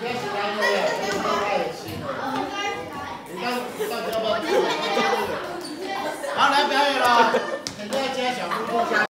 好来表演了请大家小步步